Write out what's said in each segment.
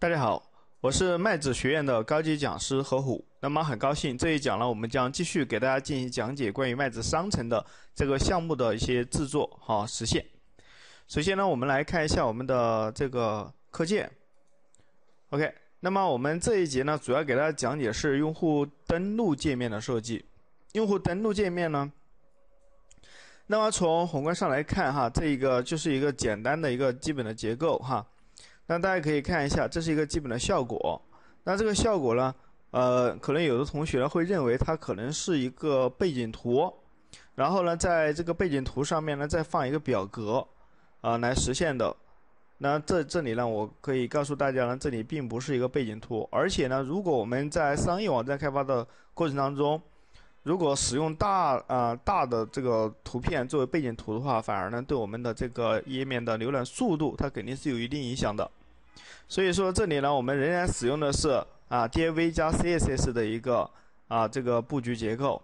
大家好，我是麦子学院的高级讲师何虎。那么很高兴这一讲呢，我们将继续给大家进行讲解关于麦子商城的这个项目的一些制作和实现。首先呢，我们来看一下我们的这个课件。OK，那么我们这一节呢，主要给大家讲解是用户登录界面的设计。用户登录界面呢，那么从宏观上来看哈，这一个就是一个简单的一个基本的结构哈。那大家可以看一下，这是一个基本的效果。那这个效果呢，呃，可能有的同学呢会认为它可能是一个背景图，然后呢，在这个背景图上面呢再放一个表格，啊，来实现的。那这这里呢，我可以告诉大家呢，这里并不是一个背景图，而且呢，如果我们在商业网站开发的过程当中，如果使用大啊大的这个图片作为背景图的话，反而呢对我们的这个页面的浏览速度，它肯定是有一定影响的。所以说这里呢，我们仍然使用的是啊 DAV 加 CSS 的一个啊这个布局结构。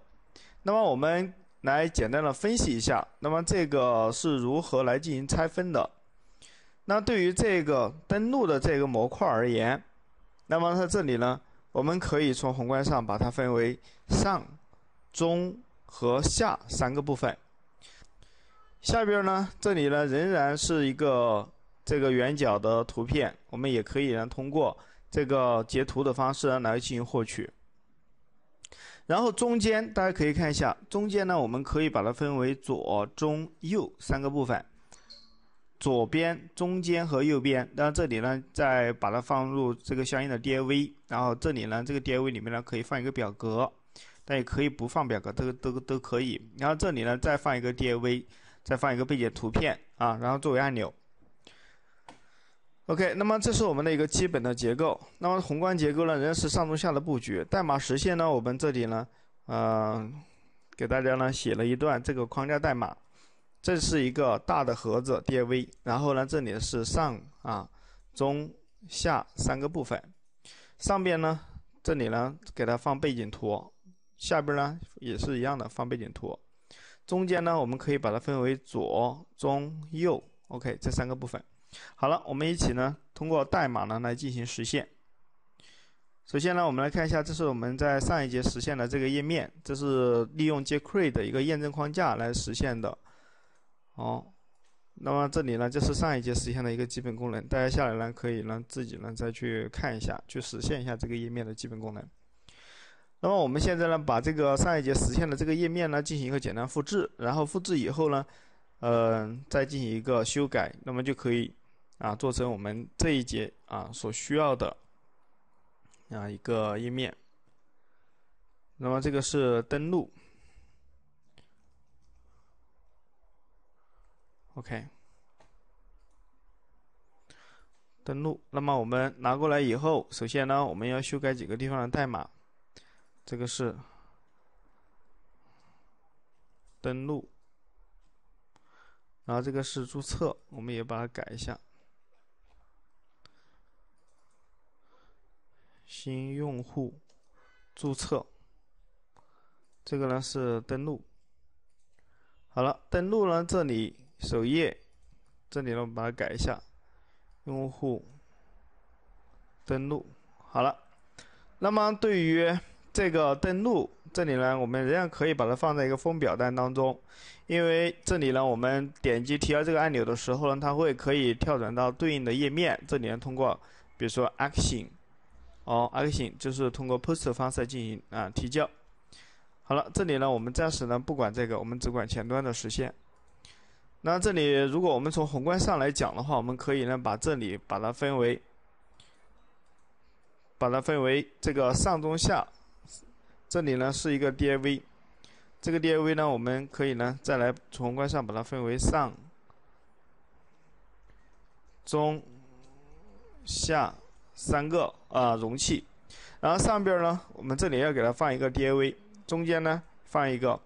那么我们来简单的分析一下，那么这个是如何来进行拆分的？那对于这个登录的这个模块而言，那么在这里呢，我们可以从宏观上把它分为上、中和下三个部分。下边呢，这里呢仍然是一个。这个圆角的图片，我们也可以呢通过这个截图的方式来进行获取。然后中间大家可以看一下，中间呢我们可以把它分为左、中、右三个部分。左边、中间和右边，然这里呢再把它放入这个相应的 DAV，然后这里呢这个 DAV 里面呢可以放一个表格，但也可以不放表格，这个都都可以。然后这里呢再放一个 DAV，再放一个背景图片啊，然后作为按钮。OK，那么这是我们的一个基本的结构。那么宏观结构呢，仍然是上中下的布局。代码实现呢，我们这里呢，呃，给大家呢写了一段这个框架代码。这是一个大的盒子 DAV，然后呢，这里是上啊、中、下三个部分。上边呢，这里呢给它放背景图，下边呢也是一样的放背景图。中间呢，我们可以把它分为左、中、右。OK，这三个部分。好了，我们一起呢通过代码呢来进行实现。首先呢，我们来看一下，这是我们在上一节实现的这个页面，这是利用 jQuery 的一个验证框架来实现的。哦，那么这里呢就是上一节实现的一个基本功能，大家下来呢可以呢自己呢再去看一下，去实现一下这个页面的基本功能。那么我们现在呢把这个上一节实现的这个页面呢进行一个简单复制，然后复制以后呢，呃，再进行一个修改，那么就可以。啊，做成我们这一节啊所需要的啊一个页面。那么这个是登录，OK，登录。那么我们拿过来以后，首先呢，我们要修改几个地方的代码。这个是登录，然后这个是注册，我们也把它改一下。新用户注册，这个呢是登录。好了，登录呢，这里首页，这里呢我们把它改一下，用户登录。好了，那么对于这个登录，这里呢我们仍然可以把它放在一个封表单当中，因为这里呢我们点击提交这个按钮的时候呢，它会可以跳转到对应的页面，这里呢通过比如说 Action。哦，action 就是通过 post 方式进行啊提交。好了，这里呢，我们暂时呢不管这个，我们只管前端的实现。那这里如果我们从宏观上来讲的话，我们可以呢把这里把它分为，把它分为这个上中下。这里呢是一个 DAV，这个 DAV 呢我们可以呢再来从宏观上把它分为上、中、下。三个啊容器，然后上边呢，我们这里要给它放一个 DAV，中间呢放一个，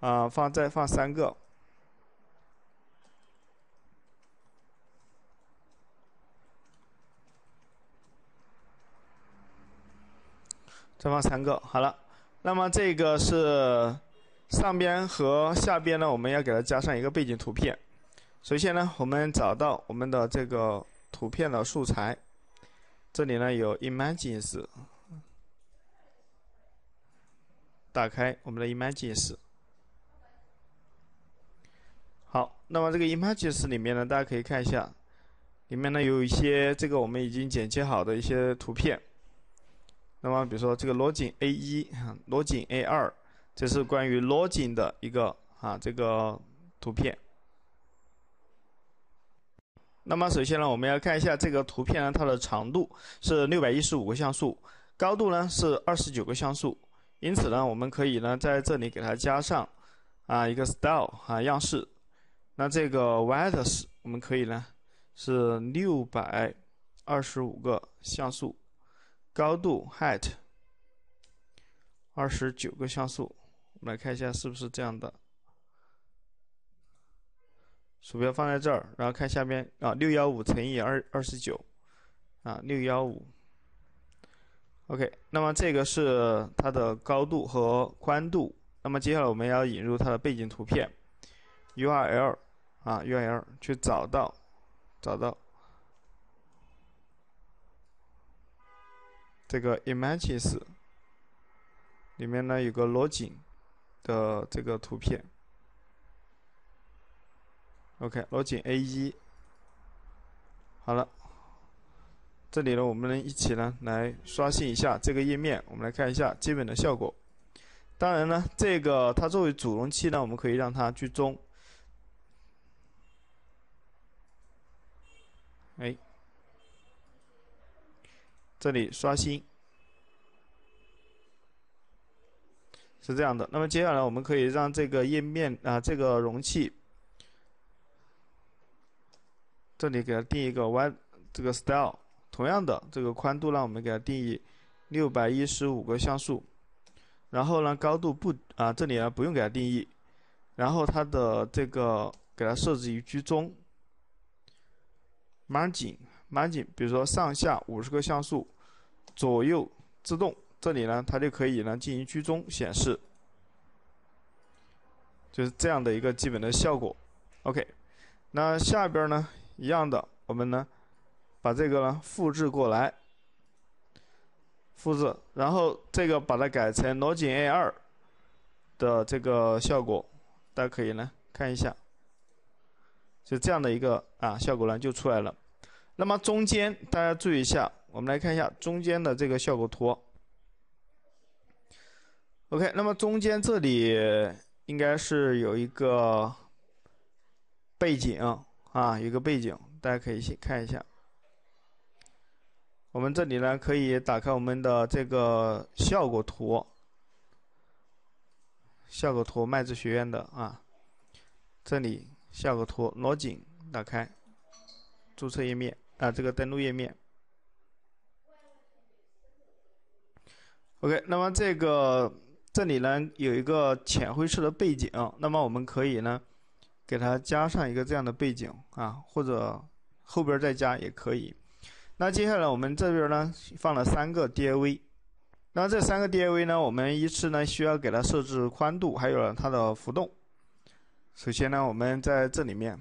啊放再放三个，再放三个，好了，那么这个是上边和下边呢，我们要给它加上一个背景图片。首先呢，我们找到我们的这个图片的素材。这里呢有 images，打开我们的 images。好，那么这个 images 里面呢，大家可以看一下，里面呢有一些这个我们已经剪切好的一些图片。那么比如说这个裸景 A 一，裸景 A 二，这是关于裸景的一个啊这个图片。那么首先呢，我们要看一下这个图片呢，它的长度是六百一十五个像素，高度呢是二十九个像素。因此呢，我们可以呢在这里给它加上啊一个 style 啊样式。那这个 width 我们可以呢是六百二十五个像素，高度 height 二十九个像素。我们来看一下是不是这样的。鼠标放在这儿，然后看下边啊，六幺五乘以二二十九，啊，六幺五。OK，那么这个是它的高度和宽度。那么接下来我们要引入它的背景图片，URL 啊，URL 去找到，找到这个 Images 里面呢有个裸景的这个图片。OK，裸景 A 一，好了，这里呢，我们一起呢来刷新一下这个页面，我们来看一下基本的效果。当然呢，这个它作为主容器呢，我们可以让它居中。哎，这里刷新是这样的。那么接下来我们可以让这个页面啊，这个容器。这里给它定一个 y 这个 style，同样的这个宽度呢，我们给它定义六百一十五个像素。然后呢，高度不啊，这里呢不用给它定义。然后它的这个给它设置于居中。margin margin，比如说上下五十个像素，左右自动，这里呢它就可以呢进行居中显示，就是这样的一个基本的效果。OK，那下边呢？一样的，我们呢，把这个呢复制过来，复制，然后这个把它改成裸景 A 二的这个效果，大家可以呢看一下，就这样的一个啊效果呢就出来了。那么中间大家注意一下，我们来看一下中间的这个效果图。OK，那么中间这里应该是有一个背景。啊有个背景，大家可以先看一下。我们这里呢，可以打开我们的这个效果图，效果图麦子学院的啊，这里效果图罗景打开，注册页面啊，这个登录页面。OK，那么这个这里呢有一个浅灰色的背景，那么我们可以呢。给它加上一个这样的背景啊，或者后边再加也可以。那接下来我们这边呢放了三个 DAV，那这三个 DAV 呢，我们依次呢需要给它设置宽度，还有它的浮动。首先呢，我们在这里面，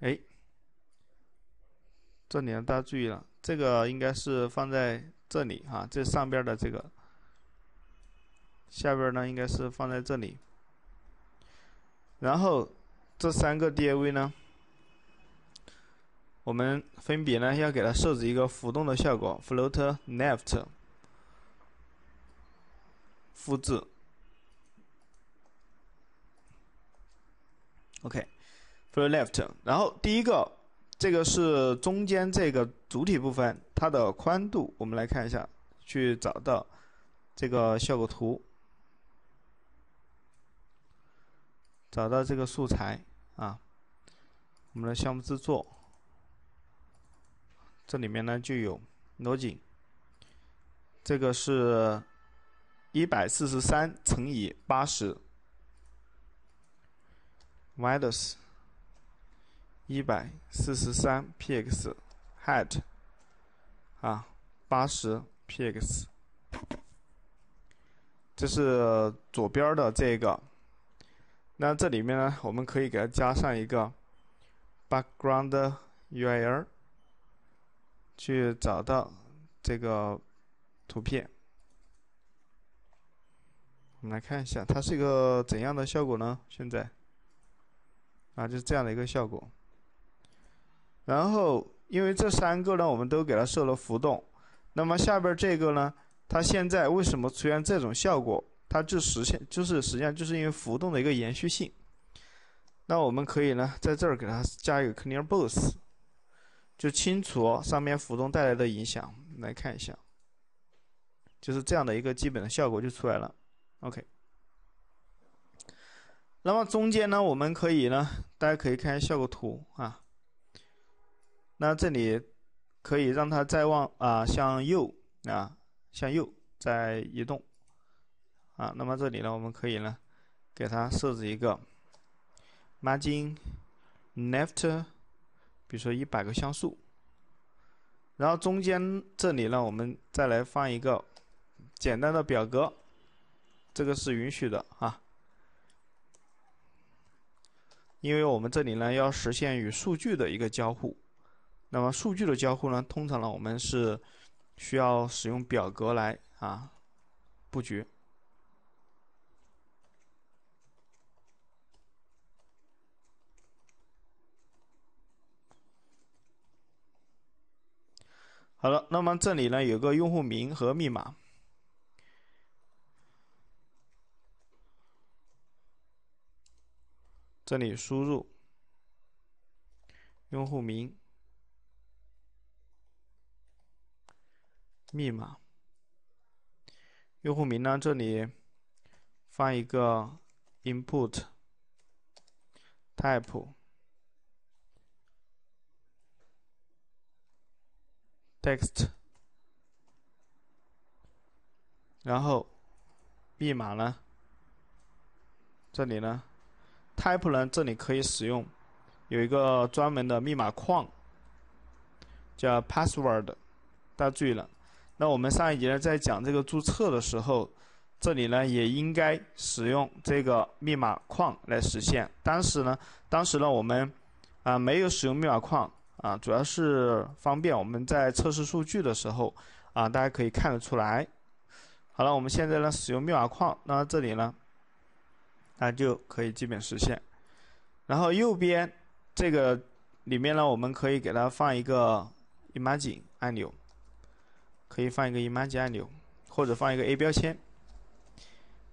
哎，这里呢大家注意了，这个应该是放在这里啊，这上边的这个，下边呢应该是放在这里。然后这三个 DAV 呢，我们分别呢要给它设置一个浮动的效果，float left，复制，OK，float left。然后第一个，这个是中间这个主体部分，它的宽度，我们来看一下，去找到这个效果图。找到这个素材啊，我们的项目制作，这里面呢就有裸景，这个是一百四十三乘以八十，width 一百四十三 px，height 啊八十 px，这是左边的这个。那这里面呢，我们可以给它加上一个 background URL，去找到这个图片。我们来看一下，它是一个怎样的效果呢？现在，啊，就是这样的一个效果。然后，因为这三个呢，我们都给它设了浮动，那么下边这个呢，它现在为什么出现这种效果？它就实现，就是实际上就是因为浮动的一个延续性。那我们可以呢，在这儿给它加一个 clear both，就清除上面浮动带来的影响。来看一下，就是这样的一个基本的效果就出来了。OK。那么中间呢，我们可以呢，大家可以看下效果图啊。那这里可以让它再往啊向右啊向右再移动啊。那么这里呢，我们可以呢，给它设置一个。margin left，比如说一百个像素，然后中间这里呢，我们再来放一个简单的表格，这个是允许的啊，因为我们这里呢要实现与数据的一个交互，那么数据的交互呢，通常呢我们是需要使用表格来啊布局。好了，那么这里呢有个用户名和密码，这里输入用户名、密码。用户名呢，这里放一个 input type。text，然后密码呢？这里呢，type 呢？这里可以使用有一个专门的密码框，叫 password。大家注意了，那我们上一节呢在讲这个注册的时候，这里呢也应该使用这个密码框来实现。当时呢，当时呢我们啊没有使用密码框。啊，主要是方便我们在测试数据的时候，啊，大家可以看得出来。好了，我们现在呢使用密码框，那这里呢，那就可以基本实现。然后右边这个里面呢，我们可以给它放一个 Imagine 按钮，可以放一个 Imagine 按钮，或者放一个 A 标签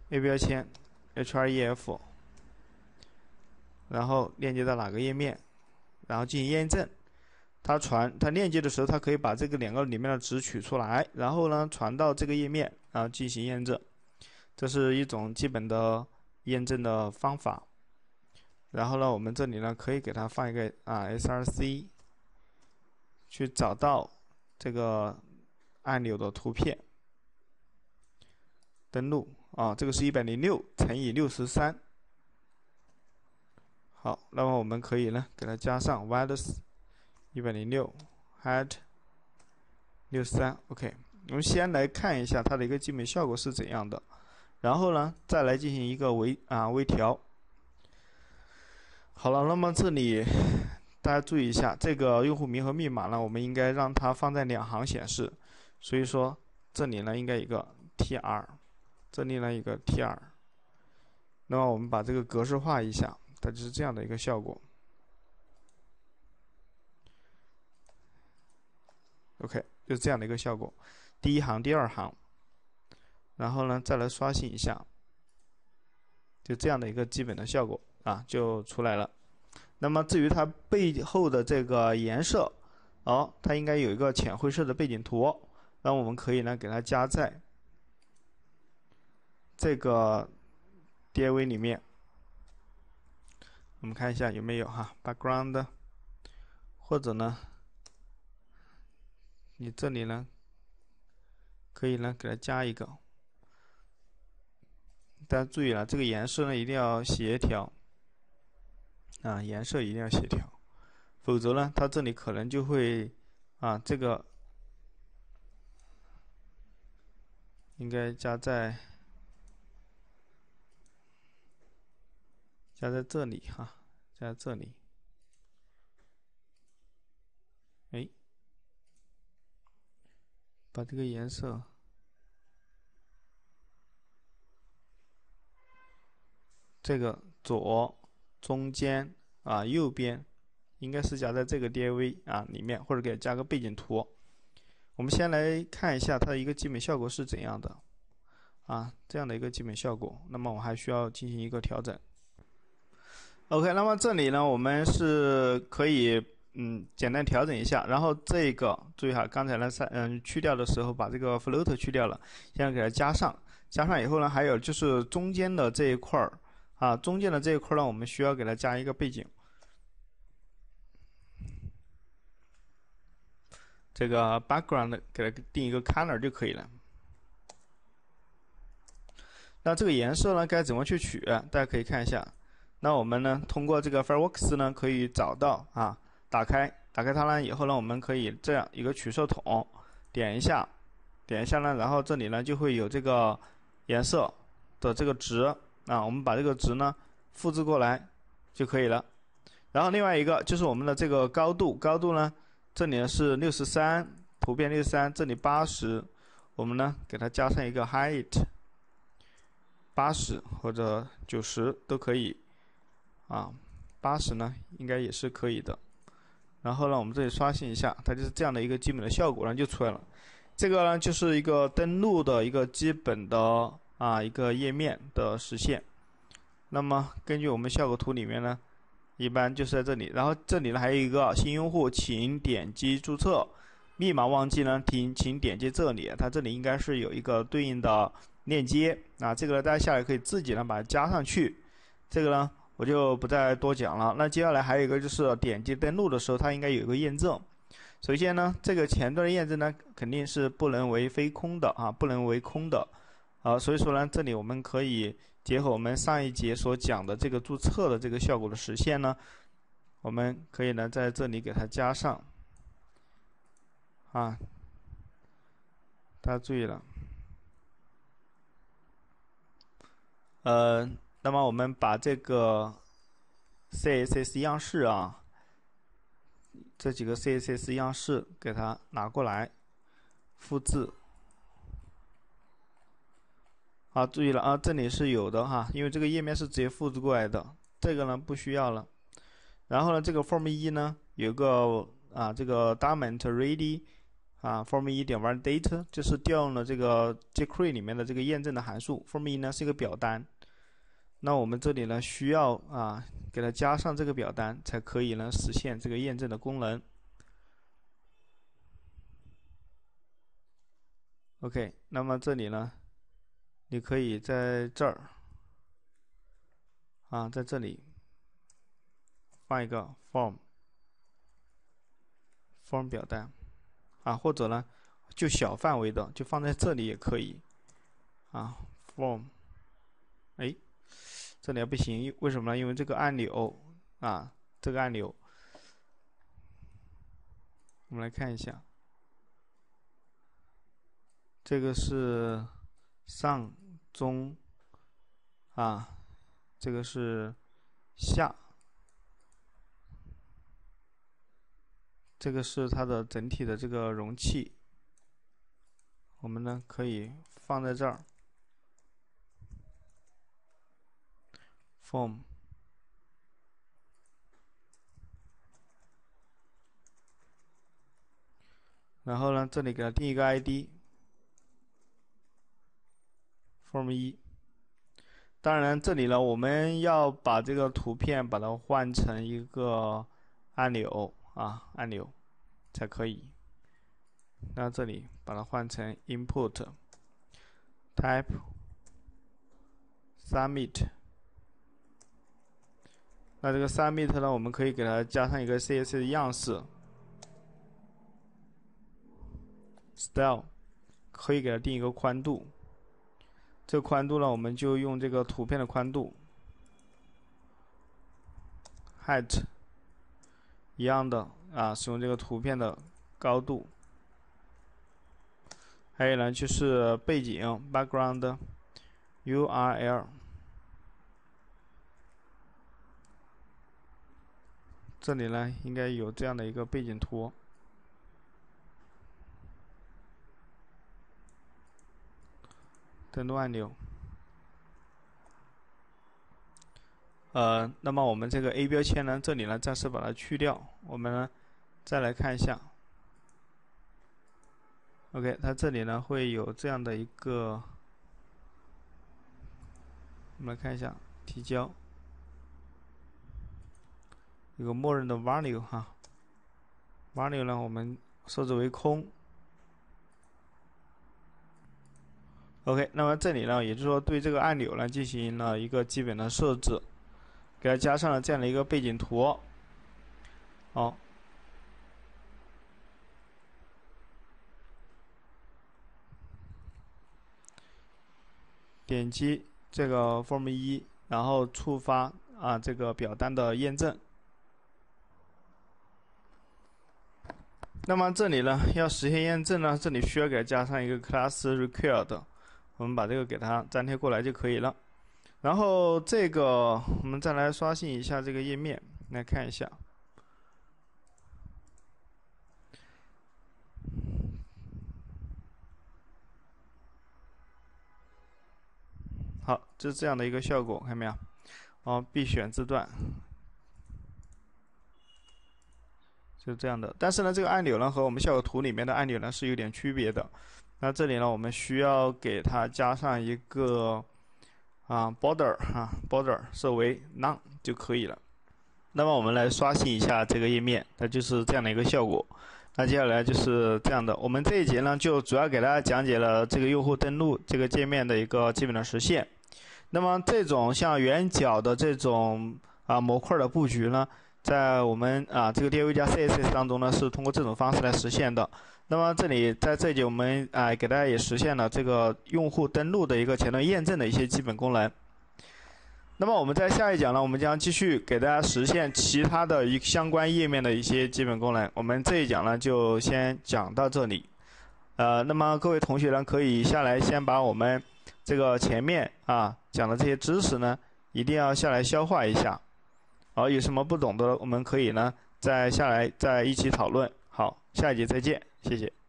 ，A 标签 href，然后链接到哪个页面，然后进行验证。它传它链接的时候，它可以把这个两个里面的值取出来，然后呢传到这个页面，然后进行验证。这是一种基本的验证的方法。然后呢，我们这里呢可以给它放一个啊 src，去找到这个按钮的图片，登录啊，这个是一百零六乘以六十三。好，那么我们可以呢给它加上 values。一百零六，head 六三，OK。我们先来看一下它的一个基本效果是怎样的，然后呢，再来进行一个微啊微调。好了，那么这里大家注意一下，这个用户名和密码呢，我们应该让它放在两行显示，所以说这里呢应该一个 tr，这里呢一个 tr。那么我们把这个格式化一下，它就是这样的一个效果。OK，就这样的一个效果，第一行、第二行，然后呢，再来刷新一下，就这样的一个基本的效果啊，就出来了。那么至于它背后的这个颜色，哦，它应该有一个浅灰色的背景图，那我们可以呢给它加在这个 div 里面，我们看一下有没有哈 background，或者呢。你这里呢，可以呢给它加一个，大家注意了，这个颜色呢一定要协调，啊，颜色一定要协调，否则呢，它这里可能就会啊，这个应该加在加在这里哈，加在这里，哎。把这个颜色，这个左、中间啊、右边，应该是夹在这个 div 啊里面，或者给它加个背景图。我们先来看一下它的一个基本效果是怎样的啊，这样的一个基本效果。那么我还需要进行一个调整。OK，那么这里呢，我们是可以。嗯，简单调整一下，然后这个注意哈，刚才呢三嗯去掉的时候把这个 float 去掉了，现在给它加上，加上以后呢，还有就是中间的这一块儿啊，中间的这一块呢，我们需要给它加一个背景，这个 background 给它定一个 color 就可以了。那这个颜色呢，该怎么去取？大家可以看一下。那我们呢，通过这个 Fireworks 呢，可以找到啊。打开，打开它呢以后呢，我们可以这样一个取色筒，点一下，点一下呢，然后这里呢就会有这个颜色的这个值啊，我们把这个值呢复制过来就可以了。然后另外一个就是我们的这个高度，高度呢这里呢是六十三，图片六十三，这里八十，我们呢给它加上一个 height，八十或者九十都可以啊，八十呢应该也是可以的。然后呢，我们这里刷新一下，它就是这样的一个基本的效果，然后就出来了。这个呢，就是一个登录的一个基本的啊一个页面的实现。那么根据我们效果图里面呢，一般就是在这里。然后这里呢还有一个新用户，请点击注册，密码忘记呢，请请点击这里，它这里应该是有一个对应的链接啊。这个呢，大家下来可以自己呢把它加上去。这个呢。我就不再多讲了。那接下来还有一个就是点击登录的时候，它应该有一个验证。首先呢，这个前端的验证呢，肯定是不能为非空的啊，不能为空的。啊，所以说呢，这里我们可以结合我们上一节所讲的这个注册的这个效果的实现呢，我们可以呢在这里给它加上。啊，大家注意了。呃。那么我们把这个 CSS 样式啊，这几个 CSS 样式给它拿过来，复制。好，注意了啊，这里是有的哈，因为这个页面是直接复制过来的，这个呢不需要了。然后呢，这个 form 一呢有个啊，这个 document ready 啊，form 一点 validate 就是调用了这个 jQuery 里面的这个验证的函数。form 一呢是一个表单。那我们这里呢，需要啊，给它加上这个表单，才可以呢实现这个验证的功能。OK，那么这里呢，你可以在这儿啊，在这里放一个 form form 表单啊，或者呢，就小范围的，就放在这里也可以啊，form，这里不行，为什么呢？因为这个按钮啊，这个按钮，我们来看一下，这个是上中啊，这个是下，这个是它的整体的这个容器，我们呢可以放在这儿。form，然后呢，这里给它定一个 ID，form 一。当然，这里呢，我们要把这个图片把它换成一个按钮啊，按钮才可以。那这里把它换成 input，type，submit。那这个 submit 呢，我们可以给它加上一个 CSS 的样式，style，可以给它定一个宽度。这个宽度呢，我们就用这个图片的宽度，height，一样的啊，使用这个图片的高度。还有呢，就是背景 background URL。这里呢，应该有这样的一个背景图。登录按钮。呃，那么我们这个 A 标签呢，这里呢暂时把它去掉。我们呢再来看一下。OK，它这里呢会有这样的一个，我们来看一下提交，一个默认的 value 哈，value 呢我们设置为空。OK，那么这里呢，也就是说对这个按钮呢进行了一个基本的设置。给它加上了这样的一个背景图，好，点击这个 Form 一，然后触发啊这个表单的验证。那么这里呢，要实现验证呢，这里需要给它加上一个 Class Required，我们把这个给它粘贴过来就可以了。然后这个，我们再来刷新一下这个页面，来看一下。好，就这样的一个效果，看到没有？哦，必选字段，就是这样的。但是呢，这个按钮呢和我们效果图里面的按钮呢是有点区别的。那这里呢，我们需要给它加上一个。啊，border 哈，border 设为 none 就可以了。那么我们来刷新一下这个页面，它就是这样的一个效果。那接下来就是这样的。我们这一节呢，就主要给大家讲解了这个用户登录这个界面的一个基本的实现。那么这种像圆角的这种啊模块的布局呢，在我们啊这个 D V 加 C S S 当中呢，是通过这种方式来实现的。那么这里在这里我们啊给大家也实现了这个用户登录的一个前端验证的一些基本功能。那么我们在下一讲呢，我们将继续给大家实现其他的一相关页面的一些基本功能。我们这一讲呢就先讲到这里。呃，那么各位同学呢可以下来先把我们这个前面啊讲的这些知识呢一定要下来消化一下。好，有什么不懂的，我们可以呢再下来再一起讨论。好，下一节再见。谢谢。